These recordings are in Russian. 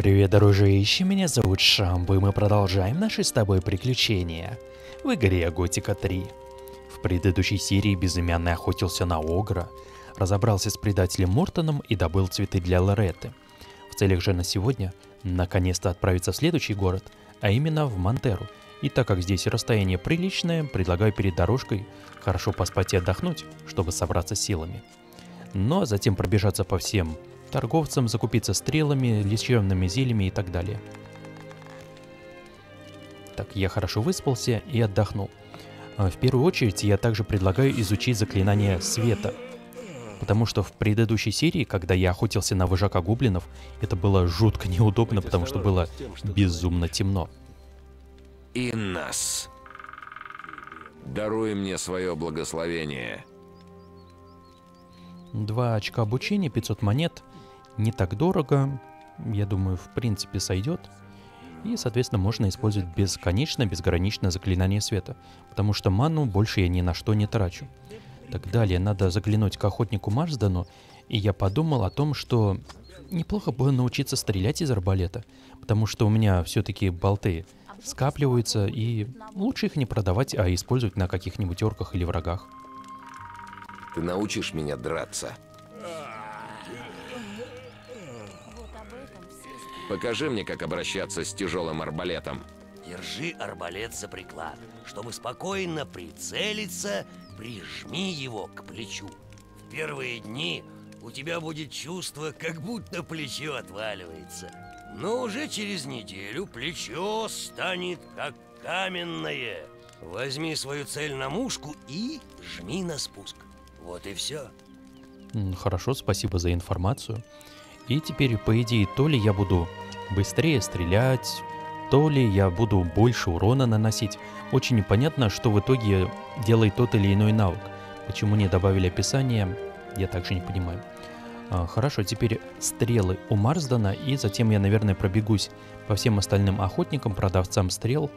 Привет, дружище, меня зовут Шамбу, и мы продолжаем наши с тобой приключения в игре Готика 3. В предыдущей серии Безымянный охотился на Огра, разобрался с предателем Мортоном и добыл цветы для Лоретты. В целях же на сегодня наконец-то отправиться в следующий город, а именно в Монтеру. И так как здесь расстояние приличное, предлагаю перед дорожкой хорошо поспать и отдохнуть, чтобы собраться силами. Ну а затем пробежаться по всем торговцам, закупиться стрелами, лечебными зельями и так далее. Так, я хорошо выспался и отдохнул. А, В первую очередь я также предлагаю изучить заклинание света. Потому что в предыдущей серии, когда я охотился на вожака гоблинов, это было жутко неудобно, потому что было безумно темно. и нас. Даруй мне свое благословение. Два очка обучения, 500 монет. Не так дорого. Я думаю, в принципе сойдет. И, соответственно, можно использовать бесконечно, безграничное заклинание света. Потому что ману больше я ни на что не трачу. Так далее, надо заглянуть к охотнику Марсдану. И я подумал о том, что неплохо бы научиться стрелять из арбалета. Потому что у меня все-таки болты скапливаются, и лучше их не продавать, а использовать на каких-нибудь орках или врагах. Ты научишь меня драться. Покажи мне, как обращаться с тяжелым арбалетом. Держи арбалет за приклад. Чтобы спокойно прицелиться, прижми его к плечу. В первые дни у тебя будет чувство, как будто плечо отваливается. Но уже через неделю плечо станет как каменное. Возьми свою цель на мушку и жми на спуск. Вот и все. Хорошо, спасибо за информацию. И теперь, по идее, то ли я буду быстрее стрелять, то ли я буду больше урона наносить. Очень непонятно, что в итоге делает тот или иной навык. Почему не добавили описание, я также не понимаю. А, хорошо, теперь стрелы у Марсдана, и затем я, наверное, пробегусь по всем остальным охотникам, продавцам стрел.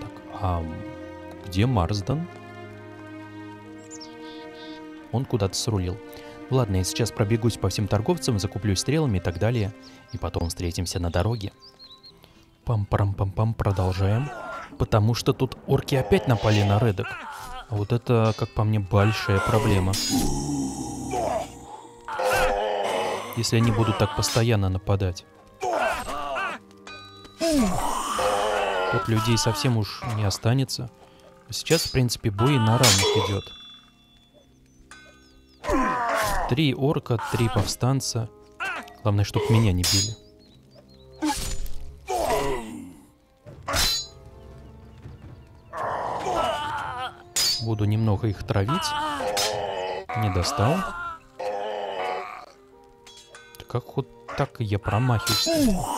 Так, а где Марсдан? Он куда-то срулил. Ладно, я сейчас пробегусь по всем торговцам, закуплюсь стрелами и так далее. И потом встретимся на дороге. Пам-парам-пам-пам, продолжаем. Потому что тут орки опять напали на Редок. А вот это, как по мне, большая проблема. Если они будут так постоянно нападать. Тут людей совсем уж не останется. Сейчас, в принципе, бой на равных идет. Три орка, три повстанца. Главное, чтоб меня не били. Буду немного их травить. Не достал. Как вот так я промахиваюсь?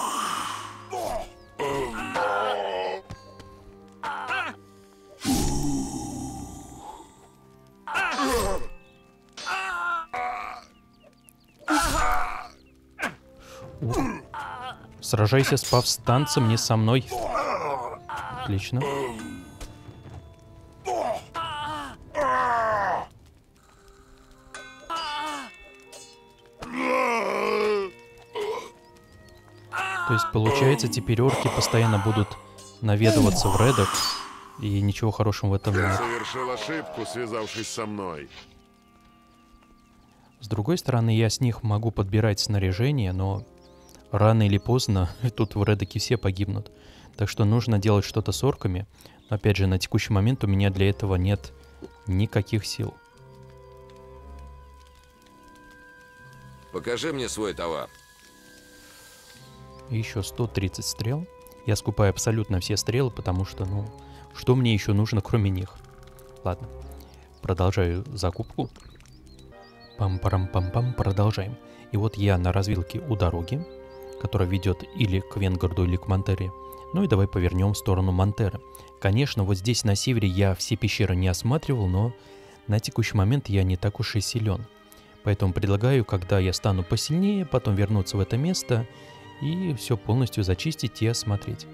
Сражайся с повстанцем, не со мной. Отлично. То есть, получается, теперь орки постоянно будут наведываться в Редок, и ничего хорошего в этом Ты нет. совершил ошибку, связавшись со мной. С другой стороны, я с них могу подбирать снаряжение, но рано или поздно тут в Редоке все погибнут. Так что нужно делать что-то с орками. Но опять же, на текущий момент у меня для этого нет никаких сил. Покажи мне свой товар. Еще 130 стрел. Я скупаю абсолютно все стрелы, потому что, ну, что мне еще нужно, кроме них? Ладно, продолжаю закупку. Пам-парам-пам-пам, продолжаем. И вот я на развилке у дороги, которая ведет или к Венгарду, или к Монтере. Ну и давай повернем в сторону Монтеры. Конечно, вот здесь на севере я все пещеры не осматривал, но на текущий момент я не так уж и силен. Поэтому предлагаю, когда я стану посильнее, потом вернуться в это место и все полностью зачистить и осмотреть.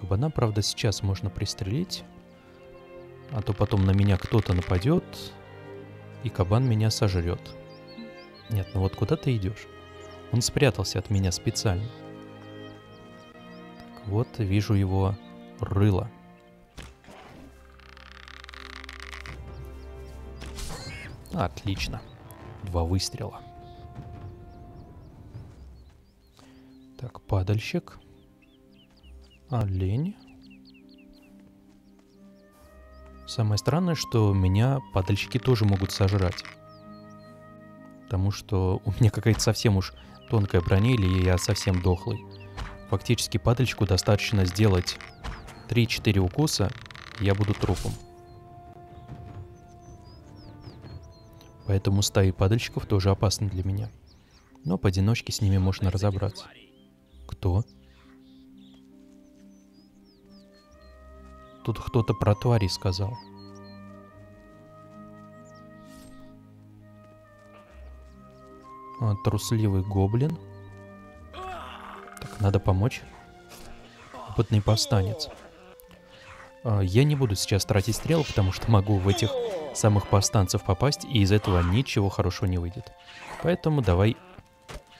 Кабана, правда, сейчас можно пристрелить, а то потом на меня кто-то нападет, и кабан меня сожрет. Нет, ну вот куда ты идешь? Он спрятался от меня специально. вот вижу его рыло. Отлично. Два выстрела. Так, падальщик. Олень. Самое странное, что меня падальщики тоже могут сожрать. Потому что у меня какая-то совсем уж тонкая броня, или я совсем дохлый. Фактически падальщику достаточно сделать 3-4 укуса, я буду трупом. Поэтому стаи падальщиков тоже опасны для меня. Но поодиночке с ними можно разобраться. Кто? Тут кто-то про твари сказал. А, трусливый гоблин. Так, надо помочь. Опытный повстанец. А, я не буду сейчас тратить стрелы, потому что могу в этих самых повстанцев попасть, и из этого ничего хорошего не выйдет. Поэтому давай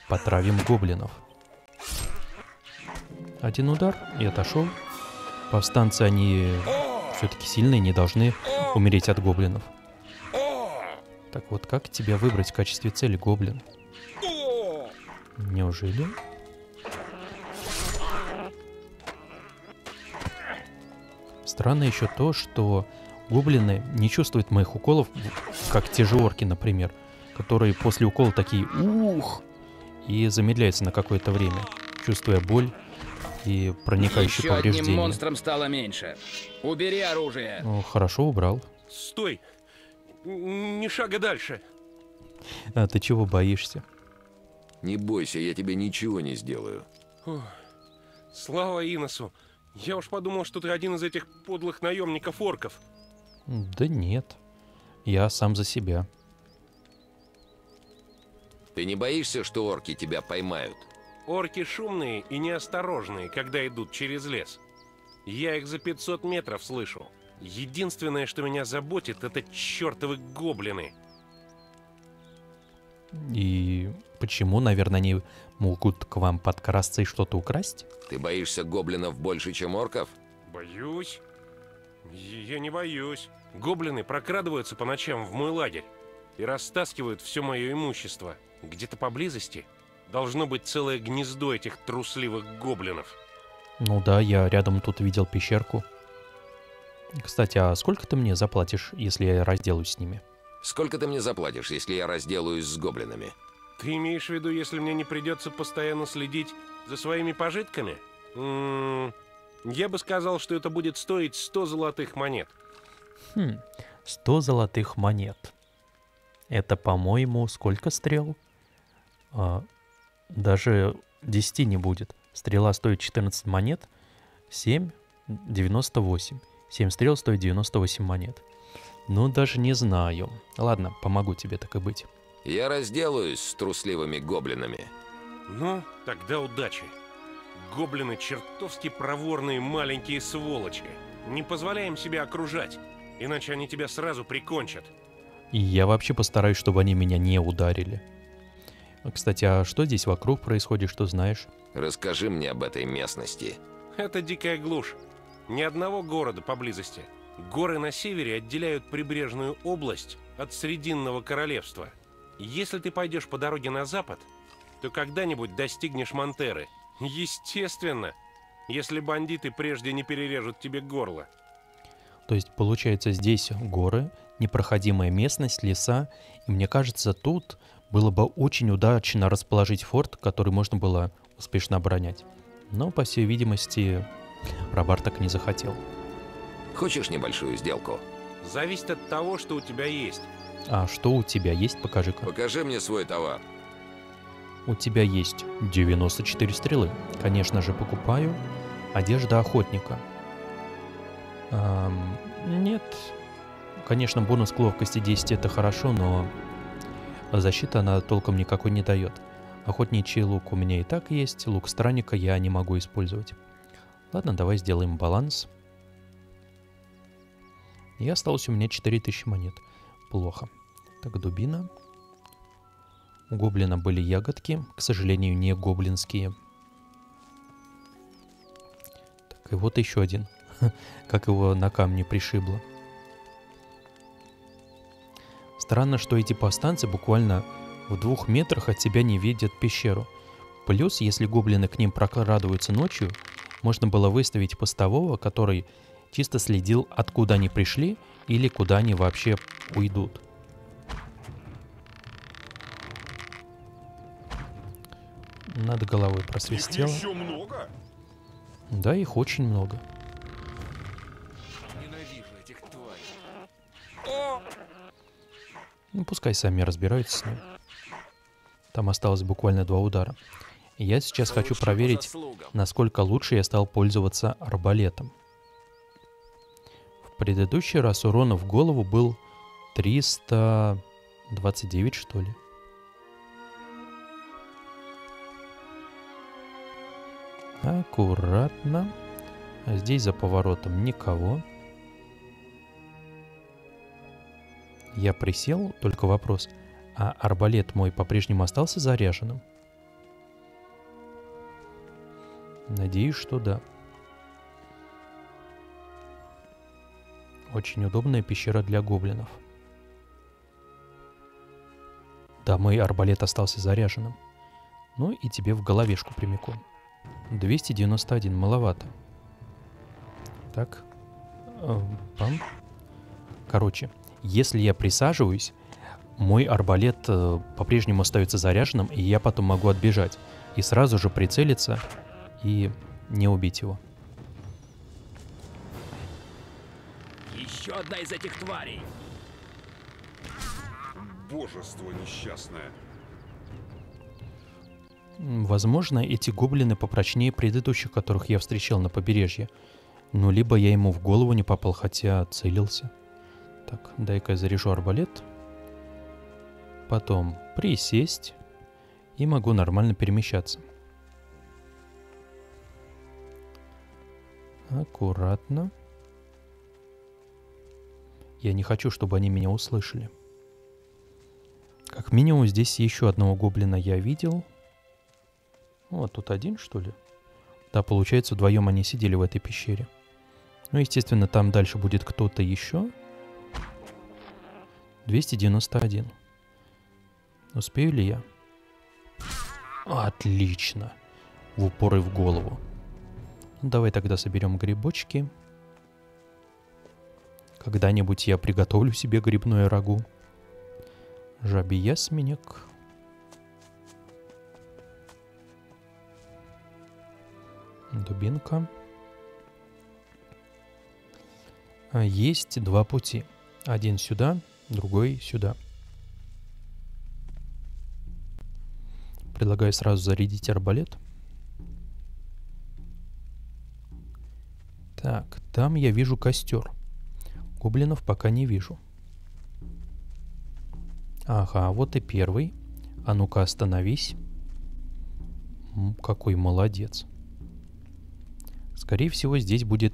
потравим гоблинов. Один удар и отошел. Повстанцы, они все-таки сильные, не должны умереть от гоблинов. Так вот, как тебя выбрать в качестве цели, гоблин? Неужели? Странно еще то, что гоблины не чувствуют моих уколов, как те же орки, например, которые после укола такие «ух!» и замедляются на какое-то время, чувствуя боль и проникающие Еще повреждения. одним монстром стало меньше. Убери оружие. О, хорошо убрал. Стой! Н- Ни шага дальше. А ты чего боишься? Не бойся, я тебе ничего не сделаю. Слава Иносу. Я уж подумал, что ты один из этих подлых наемников орков. Да нет. Я сам за себя. Ты не боишься, что орки тебя поймают? Орки шумные и неосторожные, когда идут через лес. Я их за 500 метров слышу. Единственное, что меня заботит, это чертовы гоблины. И почему, наверное, они могут к вам подкрасться и что-то украсть? Ты боишься гоблинов больше, чем орков? Боюсь? Я не боюсь. Гоблины прокрадываются по ночам в мой лагерь и растаскивают все мое имущество. Где-то поблизости должно быть целое гнездо этих трусливых гоблинов. Ну да, я рядом тут видел пещерку. Кстати, а сколько ты мне заплатишь, если я разделаюсь с ними? Сколько ты мне заплатишь, если я разделаюсь с гоблинами? Ты имеешь в виду, если мне не придется постоянно следить за своими пожитками? М, Я бы сказал, что это будет стоить 100 золотых монет. Хм, 100 золотых монет. Это, по-моему, сколько стрел? А, даже 10 не будет. Стрела стоит 14 монет, 7, 98. 7 стрел стоит 98 монет. Ну, даже не знаю. Ладно, помогу тебе так и быть. Я разделаюсь с трусливыми гоблинами. Ну, тогда удачи. Гоблины чертовски проворные маленькие сволочи. Не позволяем себе окружать, иначе они тебя сразу прикончат. И я вообще постараюсь, чтобы они меня не ударили. Кстати, а что здесь вокруг происходит, что знаешь? Расскажи мне об этой местности. Это дикая глушь. Ни одного города поблизости. Горы на севере отделяют прибрежную область от Срединного королевства. Если ты пойдешь по дороге на запад, то когда-нибудь достигнешь Монтеры. Естественно, если бандиты прежде не перережут тебе горло. То есть, получается, здесь горы, непроходимая местность, леса. И мне кажется, тут было бы очень удачно расположить форт, который можно было успешно оборонять. Но, по всей видимости, Рабар так не захотел. Хочешь небольшую сделку? Зависит от того, что у тебя есть. А что у тебя есть, покажи-ка. Покажи мне свой товар. У тебя есть 94 стрелы. Конечно же, покупаю. Одежда охотника. Ам, нет. Конечно, бонус к ловкости 10 это хорошо, но защита она толком никакой не дает. Охотничий лук у меня и так есть, лук странника я не могу использовать. Ладно, давай сделаем баланс. И осталось у меня 4000 монет. Плохо. Так, дубина. У гоблина были ягодки, к сожалению, не гоблинские. и вот еще один. Как его на камне пришибло. Странно, что эти повстанцы буквально в двух метрах от тебя не видят пещеру. Плюс, если гоблины к ним прокрадываются ночью, можно было выставить постового, который чисто следил, откуда они пришли или куда они вообще уйдут. Над головой просвистело. Еще много? Да, их очень много. Ненавижу этих тварей. Ну, пускай сами разбираются с ним. Там осталось буквально два удара. Я сейчас хочу проверить, насколько лучше я стал пользоваться арбалетом. Предыдущий раз урона в голову был 329, что ли. Аккуратно. А здесь за поворотом никого. Я присел, только вопрос, а арбалет мой по-прежнему остался заряженным? Надеюсь, что да. Очень удобная пещера для гоблинов. Да, мой арбалет остался заряженным. Ну и тебе в головешку прямиком. 291, маловато. Так. э, Пам. Короче, если я присаживаюсь, мой арбалет э, по-прежнему остается заряженным, и я потом могу отбежать. И сразу же прицелиться и не убить его. Еще одна из этих тварей. Божество несчастное. Возможно, эти гоблины попрочнее предыдущих, которых я встречал на побережье. Ну, либо я ему в голову не попал, хотя целился. Так, дай-ка я заряжу арбалет. Потом присесть. И могу нормально перемещаться. Аккуратно. Я не хочу, чтобы они меня услышали. Как минимум здесь еще одного гоблина я видел. Вот тут один, что ли? Да, получается, вдвоем они сидели в этой пещере. Ну, естественно, там дальше будет кто-то еще. 291. Успею ли я? Отлично. В упор и в голову. Ну, Давай тогда соберем грибочки. Когда-нибудь я приготовлю себе грибное рагу. Жабий ясменек. Дубинка. А, Есть два пути. Один сюда, другой сюда. Предлагаю сразу зарядить арбалет. Так, там я вижу костер. Гоблинов пока не вижу. Ага, вот и первый. А ну-ка остановись. Какой молодец. Скорее всего, здесь будет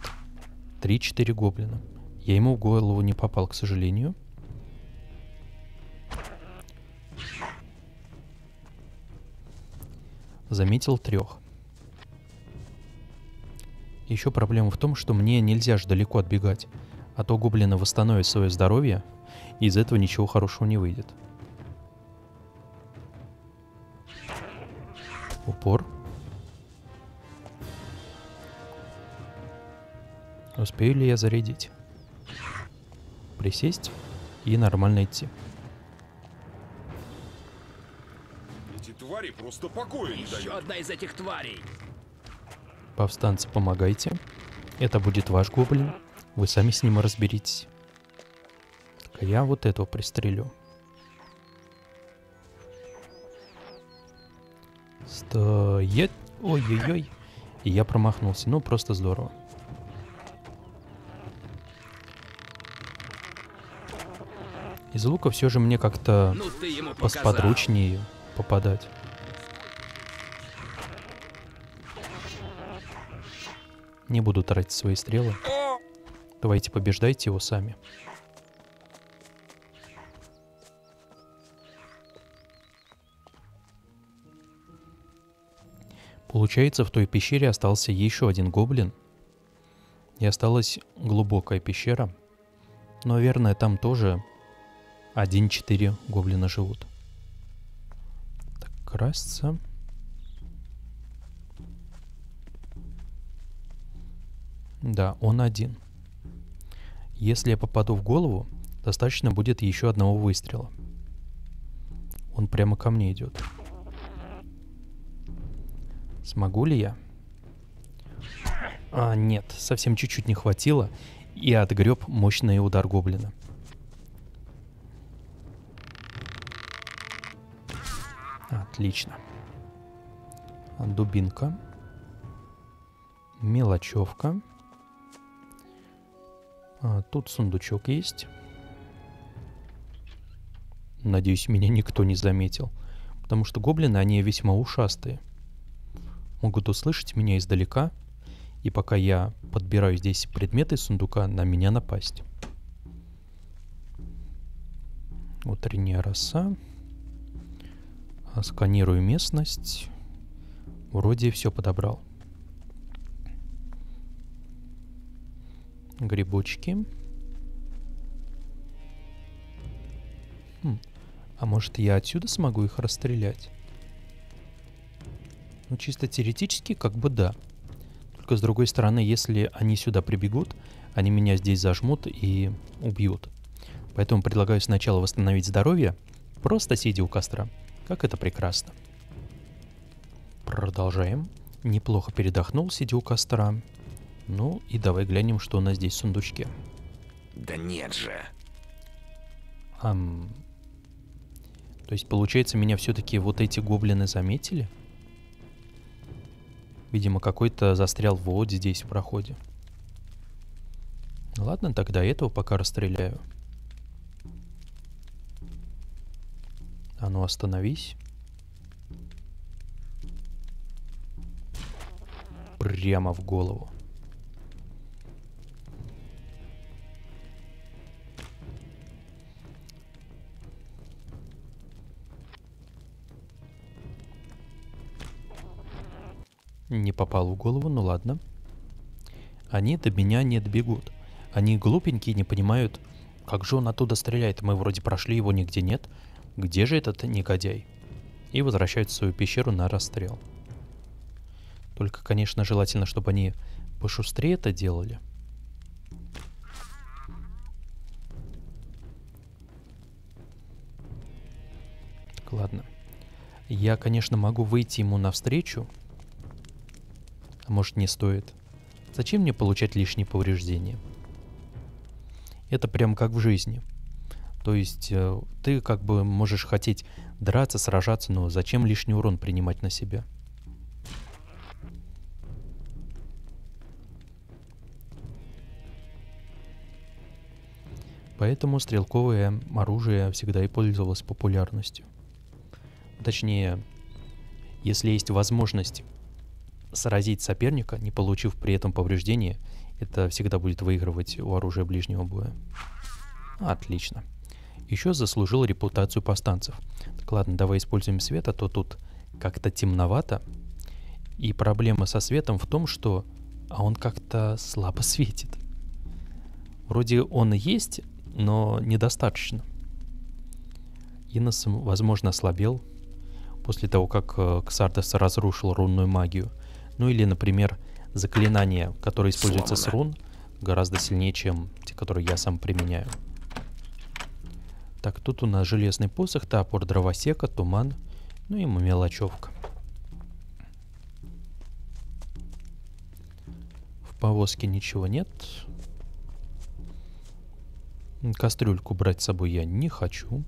3-4 гоблина. Я ему в голову не попал, к сожалению. Заметил трех. Еще проблема в том, что мне нельзя же далеко отбегать, а то гоблины восстановят свое здоровье, и из этого ничего хорошего не выйдет. Упор. Успею ли я зарядить? Присесть и нормально идти. Эти твари просто покоя не Еще дают. одна из этих тварей. Повстанцы, помогайте. Это будет ваш гоблин. Вы сами с ним разберитесь. Так, а я вот этого пристрелю. Стоять. Ой-ой-ой. И я промахнулся. Ну, просто здорово. Из лука все же мне как-то Ну посподручнее попадать. Не буду тратить свои стрелы. Давайте побеждайте его сами. Получается, в той пещере остался еще один гоблин. И осталась глубокая пещера. Но, наверное, там тоже 1-4 гоблина живут. Так, красться. Да, он один. Если я попаду в голову, достаточно будет еще одного выстрела. Он прямо ко мне идет. Смогу ли я? А, нет, совсем чуть-чуть не хватило, и отгреб мощный удар гоблина. Отлично. Дубинка. Мелочевка. А, тут сундучок есть. Надеюсь, меня никто не заметил. Потому что гоблины, они весьма ушастые. Могут услышать меня издалека, и пока я подбираю здесь предметы из сундука, на меня напасть. Утренняя роса. Сканирую местность. Вроде все подобрал. Грибочки. Хм. А может я отсюда смогу их расстрелять? Ну, чисто теоретически, как бы да. Только с другой стороны, если они сюда прибегут, они меня здесь зажмут и убьют. Поэтому предлагаю сначала восстановить здоровье, просто сидя у костра. Как это прекрасно. Продолжаем. Неплохо передохнул, сидя у костра. Ну и давай глянем, что у нас здесь в сундучке. Да нет же. Ам... То есть, получается, меня все-таки вот эти гоблины заметили? Видимо, какой-то застрял вот здесь в проходе. Ладно, тогда этого пока расстреляю. А ну остановись. Прямо в голову. Не попал в голову, ну ладно. Они до меня не добегут. Они глупенькие, не понимают, как же он оттуда стреляет. Мы вроде прошли, его нигде нет. Где же этот негодяй? И возвращаются в свою пещеру на расстрел. Только, конечно, желательно, чтобы они пошустрее это делали. Так, ладно. Я, конечно, могу выйти ему навстречу, а может не стоит. Зачем мне получать лишние повреждения? Это прям как в жизни. То есть э, ты как бы можешь хотеть драться, сражаться, но зачем лишний урон принимать на себя? Поэтому стрелковое оружие всегда и пользовалось популярностью. Точнее, если есть возможность сразить соперника, не получив при этом повреждения, это всегда будет выигрывать у оружия ближнего боя. Отлично. Еще заслужил репутацию повстанцев. Так ладно, давай используем свет, а то тут как-то темновато. И проблема со светом в том, что а он как-то слабо светит. Вроде он есть, но недостаточно. Инос, возможно, ослабел после того, как э, Ксардес разрушил рунную магию. Ну или, например, заклинания, которые используются Сломано. с рун, гораздо сильнее, чем те, которые я сам применяю. Так, тут у нас железный посох, топор дровосека, туман, ну и мелочевка. В повозке ничего нет. Кастрюльку брать с собой я не хочу.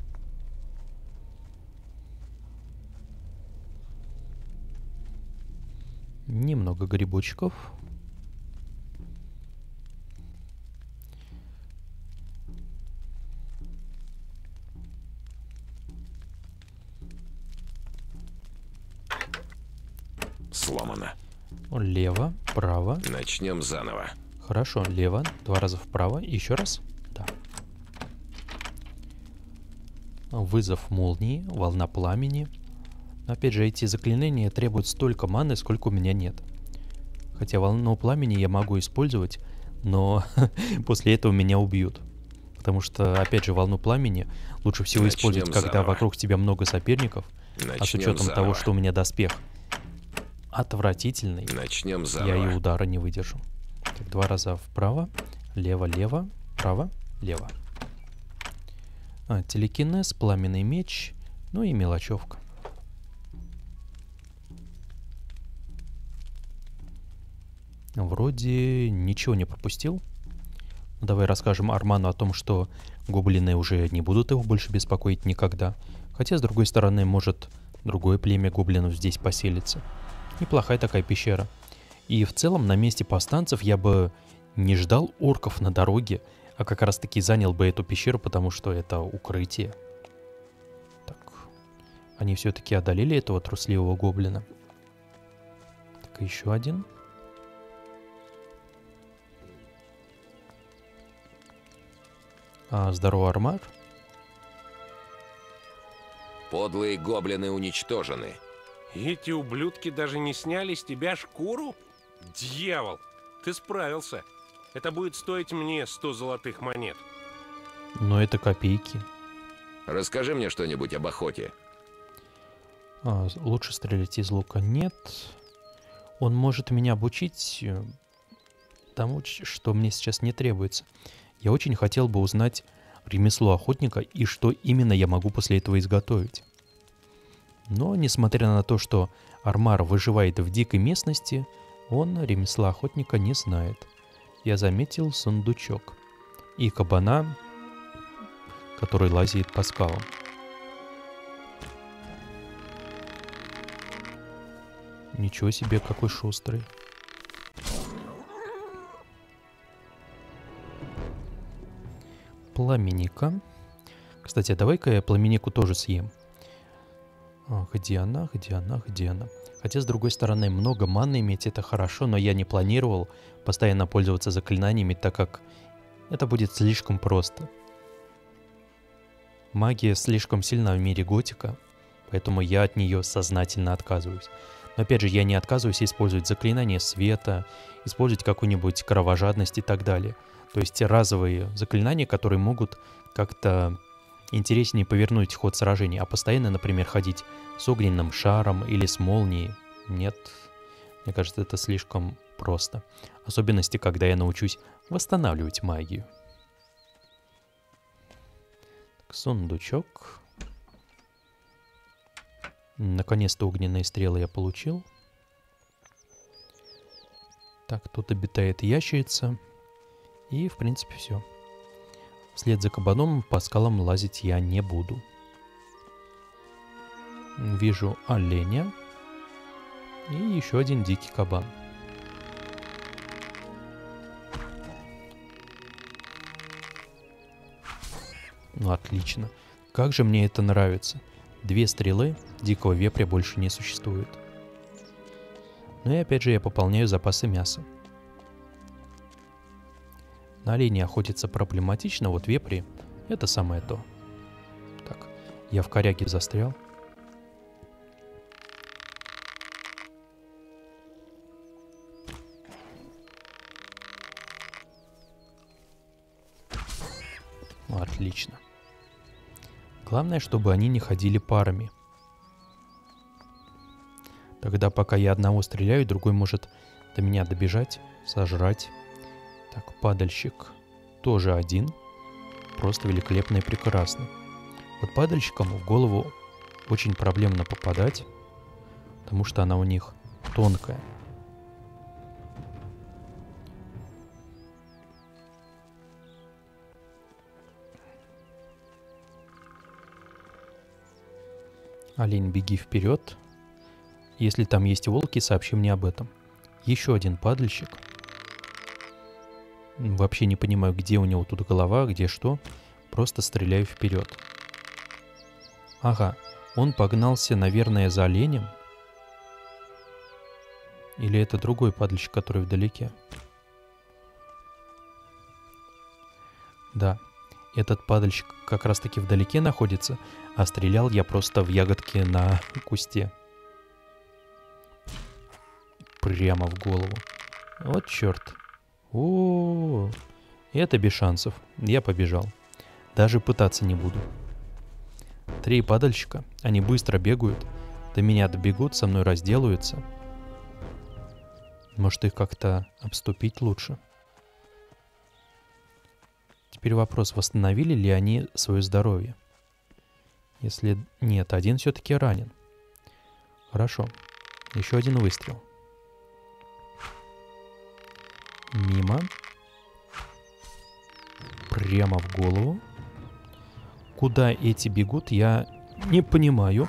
Немного грибочков. Сломано. Лево, право. Начнем заново. Хорошо, лево, два раза вправо, еще раз. Да. Вызов молнии, волна пламени, Опять же, эти заклинания требуют столько маны, сколько у меня нет. Хотя волну пламени я могу использовать но после этого меня убьют. Потому что, опять же, волну пламени лучше всего Начнем использовать, когда заново. вокруг тебя много соперников, а с Начнем учетом заново. того, что у меня доспех отвратительный, Начнем я заново. и удара не выдержу. Так, два раза вправо, лево, лево, право, лево. А, телекинез, пламенный меч, ну и мелочевка. Вроде ничего не пропустил. Ну, Давай расскажем Арману о том, что гоблины уже не будут его больше беспокоить никогда. Хотя, с другой стороны, может другое племя гоблинов здесь поселится. Неплохая такая пещера. И в целом на месте повстанцев я бы не ждал орков на дороге, а как раз таки занял бы эту пещеру, потому что это укрытие. Так, они все-таки одолели этого трусливого гоблина. Так, еще один. А, здорово, Армар. Подлые гоблины уничтожены. Эти ублюдки даже не сняли с тебя шкуру? Дьявол, ты справился. Это будет стоить мне 100 золотых монет. Но это копейки. Расскажи мне что-нибудь об охоте. А, лучше стрелять из лука нет. Он может меня обучить э, тому, что мне сейчас не требуется. Я очень хотел бы узнать ремесло охотника и что именно я могу после этого изготовить. Но, несмотря на то, что Армар выживает в дикой местности, он ремесла охотника не знает. Я заметил сундучок и кабана, который лазит по скалам. Ничего себе, какой шустрый. Пламеника. Кстати, а давай-ка я пламенику тоже съем. А, где она, где она, где она? Хотя, с другой стороны, много маны иметь это хорошо, но я не планировал постоянно пользоваться заклинаниями, так как это будет слишком просто. Магия слишком сильна в мире готика, поэтому я от нее сознательно отказываюсь. Но опять же, я не отказываюсь использовать заклинания света, использовать какую-нибудь кровожадность и так далее. То есть разовые заклинания, которые могут как-то интереснее повернуть ход сражения, а постоянно, например, ходить с огненным шаром или с молнией. Нет, мне кажется, это слишком просто. Особенности, когда я научусь восстанавливать магию. Так, сундучок. Наконец-то огненные стрелы я получил. Так, тут обитает ящерица. И, в принципе, все. Вслед за кабаном по скалам лазить я не буду. Вижу оленя. И еще один дикий кабан. Ну, отлично. Как же мне это нравится. Две стрелы, дикого вепря больше не существует. Ну и опять же я пополняю запасы мяса. На оленя охотиться проблематично, вот вепри — это самое то. Так, я в коряге застрял. Отлично. Главное, чтобы они не ходили парами. Тогда пока я одного стреляю, другой может до меня добежать, сожрать. Так, падальщик тоже один. Просто великолепно и прекрасно. Вот падальщикам в голову очень проблемно попадать, потому что она у них тонкая. Олень, беги вперед. Если там есть волки, сообщи мне об этом. Еще один падальщик. Вообще не понимаю, где у него тут голова, где что. Просто стреляю вперед. Ага, он погнался, наверное, за оленем. Или это другой падальщик, который вдалеке? Да, этот падальщик как раз таки вдалеке находится, а стрелял я просто в ягодки на кусте. Прямо в голову. Вот черт. О, это без шансов. Я побежал. Даже пытаться не буду. Три падальщика. Они быстро бегают. До меня добегут, со мной разделаются. Может их как-то обступить лучше? Теперь вопрос, восстановили ли они свое здоровье? Если нет, один все-таки ранен. Хорошо. Еще один выстрел. Мимо. Прямо в голову. Куда эти бегут, я не понимаю.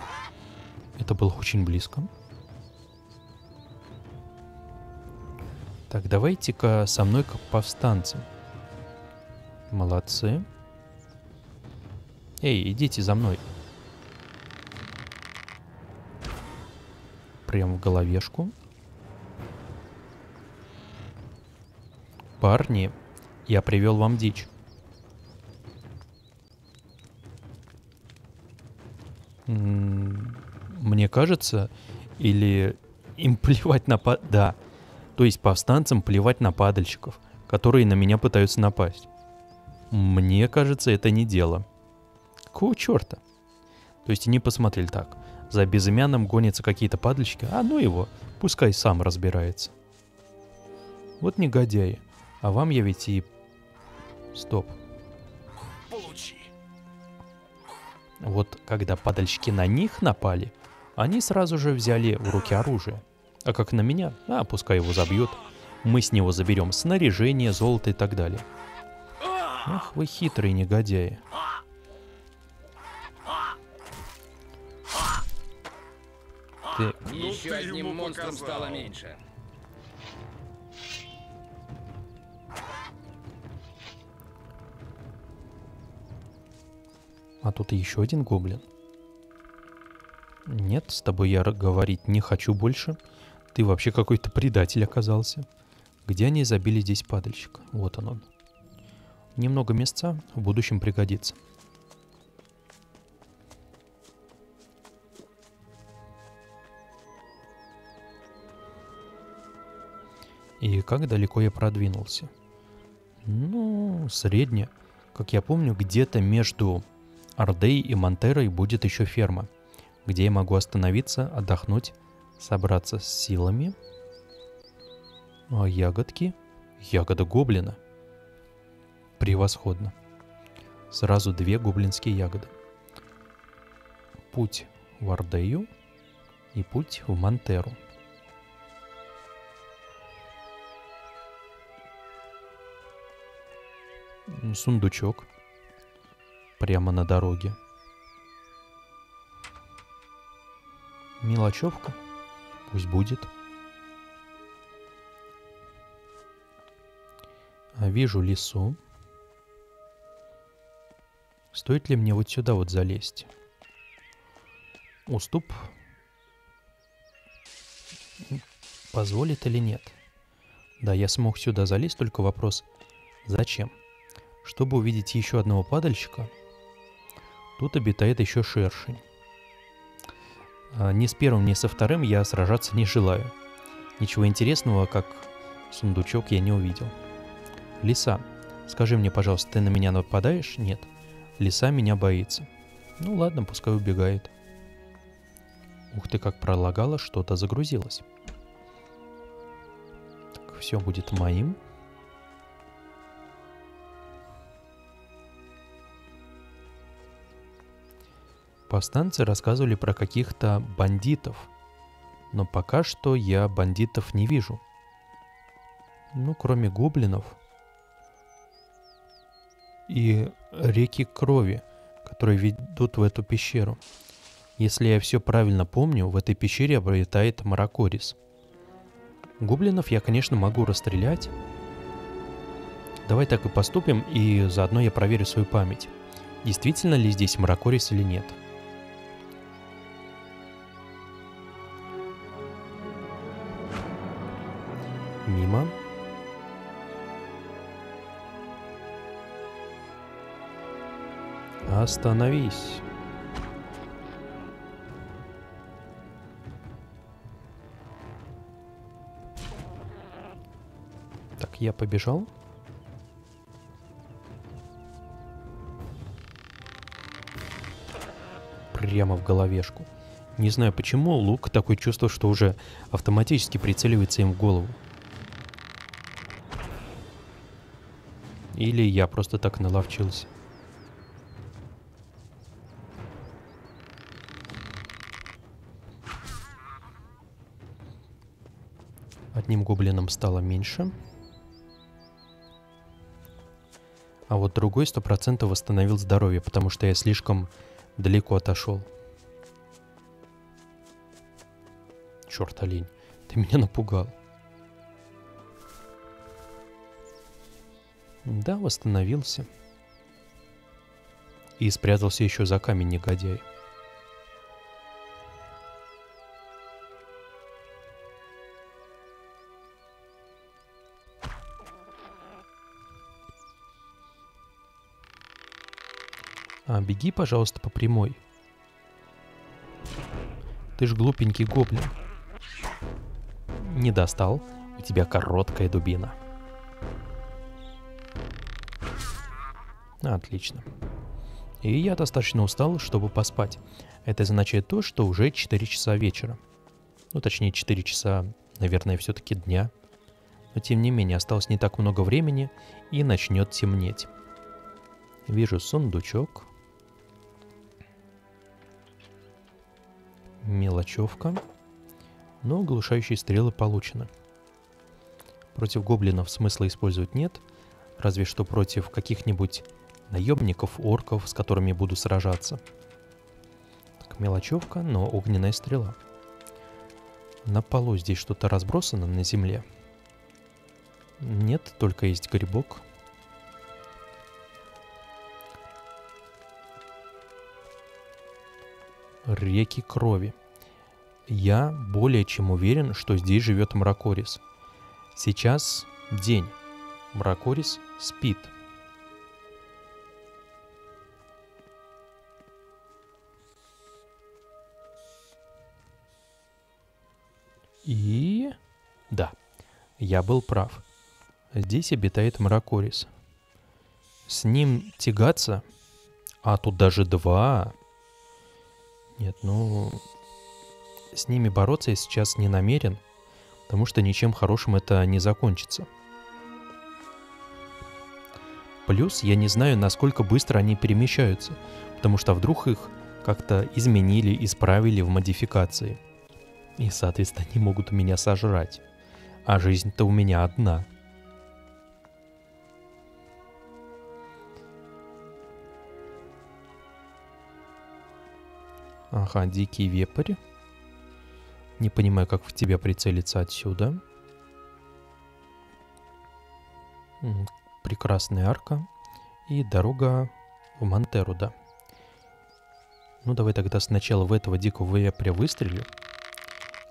Это было очень близко. Так, давайте-ка со мной к повстанцам. Молодцы. Эй, идите за мной. Прям в головешку. Парни, я привел вам дичь. Мне кажется, или им плевать на... По... Да, то есть повстанцам плевать на падальщиков, которые на меня пытаются напасть. Мне кажется, это не дело. Какого черта? То есть они посмотрели так. За безымянным гонятся какие-то падальщики, а ну его, пускай сам разбирается. Вот негодяи. А вам я ведь и... Стоп. Получи. Вот когда падальщики на них напали, они сразу же взяли в руки оружие. А как на меня, а пускай его забьет. Мы с него заберем снаряжение, золото и так далее. Ах вы хитрые негодяи. Так, Еще ты одним монстром показал. стало меньше. А тут еще один гоблин. Нет, с тобой я говорить не хочу больше. Ты вообще какой-то предатель оказался. Где они забили здесь падальщик? Вот он он. Немного места в будущем пригодится. И как далеко я продвинулся? Ну, средне. Как я помню, где-то между Ордей и Монтерой будет еще ферма, где я могу остановиться, отдохнуть, собраться с силами. А ягодки? Ягода гоблина. Превосходно. Сразу две гоблинские ягоды. Путь в Ордею и путь в Монтеру. Сундучок. Прямо на дороге. Мелочевка. Пусть будет. А Вижу лесу. Стоит ли мне вот сюда вот залезть? Уступ позволит или нет? Да, я смог сюда залезть, только вопрос, зачем? Чтобы увидеть еще одного падальщика, тут обитает еще шершень. А, Ни с первым, ни со вторым я сражаться не желаю. Ничего интересного, как сундучок, я не увидел. Лиса, скажи мне, пожалуйста, ты на меня нападаешь? Нет. Лиса меня боится. Ну ладно, пускай убегает. Ух ты, как пролагало, что-то загрузилось. Так, все будет моим. Повстанцы рассказывали про каких-то бандитов. Но пока что я бандитов не вижу. Ну, кроме гоблинов. И реки крови, которые ведут в эту пещеру. Если я все правильно помню, в этой пещере обитает Маракорис. Гоблинов я, конечно, могу расстрелять. Давай так и поступим, и заодно я проверю свою память. Действительно ли здесь Маракорис или нет. Мимо. Остановись. Так, я побежал. Прямо в головешку. Не знаю почему, лук такое чувство, что уже автоматически прицеливается им в голову. Или я просто так наловчился. Одним гоблином стало меньше. А вот другой сто процентов восстановил здоровье, потому что я слишком далеко отошел. Черт, олень, ты меня напугал. Да, восстановился. И спрятался еще за камень негодяй. А, беги, пожалуйста, по прямой. Ты ж глупенький гоблин. Не достал. У тебя короткая дубина. Отлично. И я достаточно устал, чтобы поспать. Это означает то, что уже 4 часа вечера. Ну, точнее, 4 часа, наверное, все-таки дня. Но, тем не менее, осталось не так много времени, и начнет темнеть. Вижу сундучок. Мелочевка. Но глушающие стрелы получены. Против гоблинов смысла использовать нет, разве что против каких-нибудь наемников, орков, с которыми буду сражаться. Так, мелочевка, но огненная стрела. На полу здесь что-то разбросано на земле. Нет, только есть грибок. Реки крови. Я более чем уверен, что здесь живет Мракорис. Сейчас день. Мракорис спит. И... Да, я был прав. Здесь обитает Мракорис. С ним тягаться, а тут даже два. Нет, ну... С ними бороться я сейчас не намерен, потому что ничем хорошим это не закончится. Плюс я не знаю, насколько быстро они перемещаются, потому что вдруг их как-то изменили, исправили в модификации – и, соответственно, они могут меня сожрать. А жизнь-то у меня одна. Ага, дикий вепрь. Не понимаю, как в тебя прицелиться отсюда. Прекрасная арка. И дорога в Монтеру, да. Ну, давай тогда сначала в этого дикого вепря выстрелю.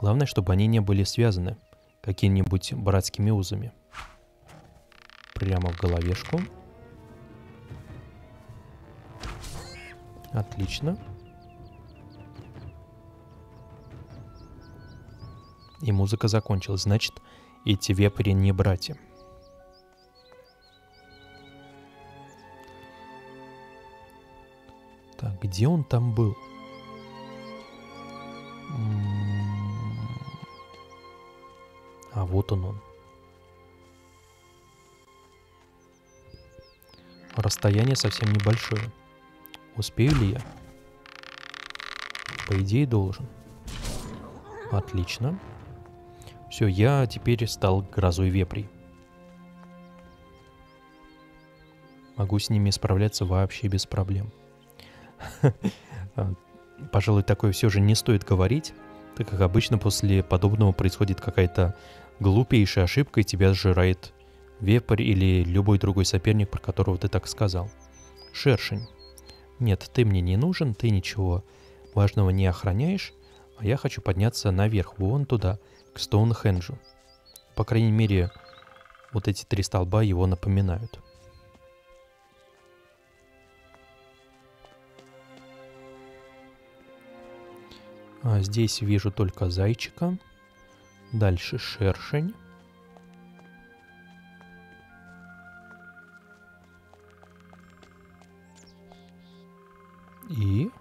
Главное, чтобы они не были связаны какими-нибудь братскими узами. Прямо в головешку. Отлично. И музыка закончилась. Значит, эти вепри не братья. Так, где он там был? Вот он он. Расстояние совсем небольшое. Успею ли я? По идее должен. Отлично. Все, я теперь стал грозой вепрей. Могу с ними справляться вообще без проблем. Пожалуй, такое все же не стоит говорить, так как обычно после подобного происходит какая-то глупейшая ошибка, и тебя сжирает вепрь или любой другой соперник, про которого ты так сказал. Шершень. Нет, ты мне не нужен, ты ничего важного не охраняешь, а я хочу подняться наверх, вон туда, к Стоунхенджу. По крайней мере, вот эти три столба его напоминают. А здесь вижу только зайчика. Дальше шершень. И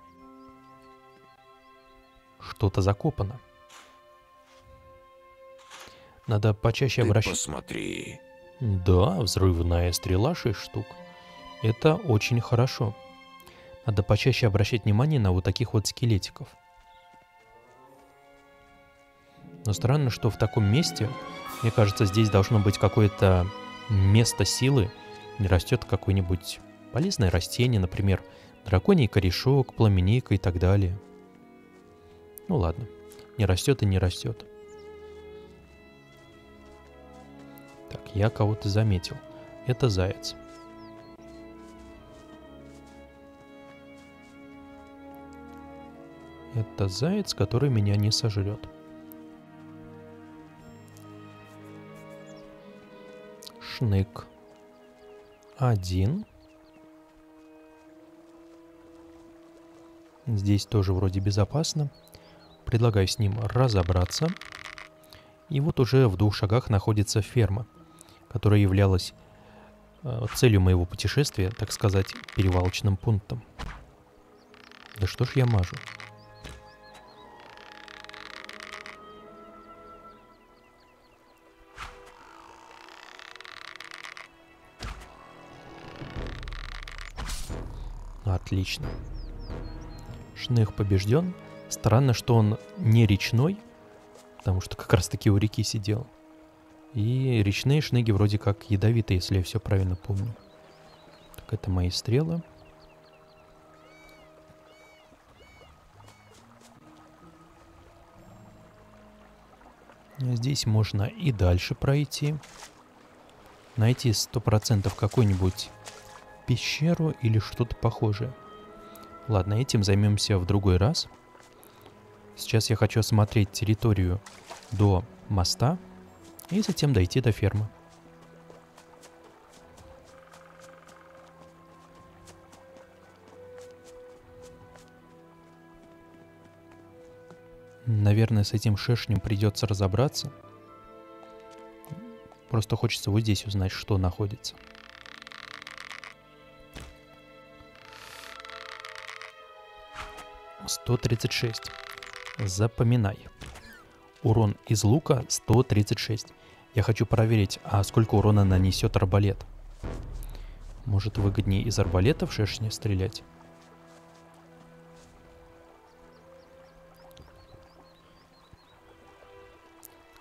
что-то закопано. Надо почаще обращаться. Посмотри. Да, взрывная стрела 6 штук. Это очень хорошо. Надо почаще обращать внимание на вот таких вот скелетиков. Но странно, что в таком месте, мне кажется, здесь должно быть какое-то место силы, не растет какое-нибудь полезное растение, например, драконий корешок, пламенейка и так далее. Ну ладно, не растет и не растет. Так, я кого-то заметил. Это заяц. Это заяц, который меня не сожрет. Шнык. Один. Здесь тоже вроде безопасно. Предлагаю с ним разобраться. И вот уже в двух шагах находится ферма, которая являлась э, целью моего путешествия, так сказать, перевалочным пунктом. Да что ж я мажу? Отлично. Шных побежден. Странно, что он не речной, потому что как раз таки у реки сидел. И речные шныги вроде как ядовитые, если я все правильно помню. Так, это мои стрелы. Здесь можно и дальше пройти. Найти сто процентов какой-нибудь пещеру или что-то похожее. Ладно, этим займемся в другой раз. Сейчас я хочу осмотреть территорию до моста и затем дойти до фермы. Наверное, с этим шершнем придется разобраться. Просто хочется вот здесь узнать, что находится. 136. Запоминай. Урон из лука 136. Я хочу проверить, а сколько урона нанесет арбалет. Может выгоднее из арбалета в шершне стрелять?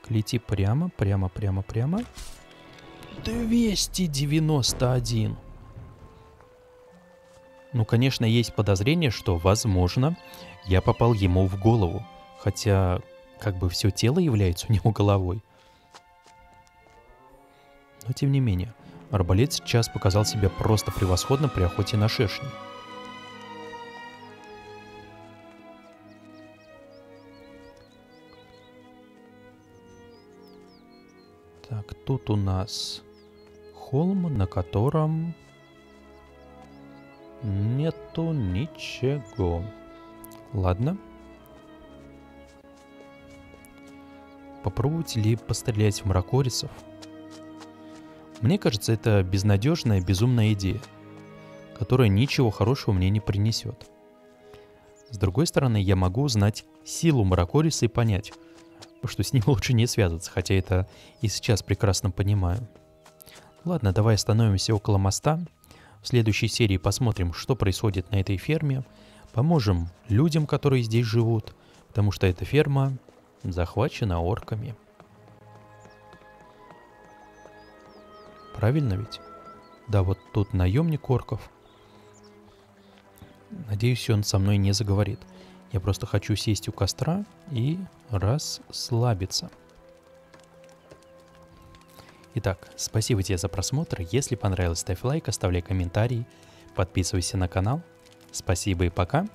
Лети прямо, прямо, прямо, прямо. 291. Ну, конечно, есть подозрение, что, возможно, я попал ему в голову. Хотя, как бы все тело является у него головой. Но, тем не менее, арбалет сейчас показал себя просто превосходно при охоте на шершни. Так, тут у нас холм, на котором Нету ничего. Ладно. Попробовать ли пострелять в мракорисов? Мне кажется, это безнадежная, безумная идея, которая ничего хорошего мне не принесет. С другой стороны, я могу узнать силу Маракориса и понять, что с ним лучше не связываться, хотя это и сейчас прекрасно понимаю. Ладно, давай остановимся около моста в следующей серии посмотрим, что происходит на этой ферме, поможем людям, которые здесь живут, потому что эта ферма захвачена орками. Правильно ведь? Да, вот тут наемник орков. Надеюсь, он со мной не заговорит. Я просто хочу сесть у костра и расслабиться. Итак, спасибо тебе за просмотр. Если понравилось, ставь лайк, оставляй комментарий, подписывайся на канал. Спасибо и пока.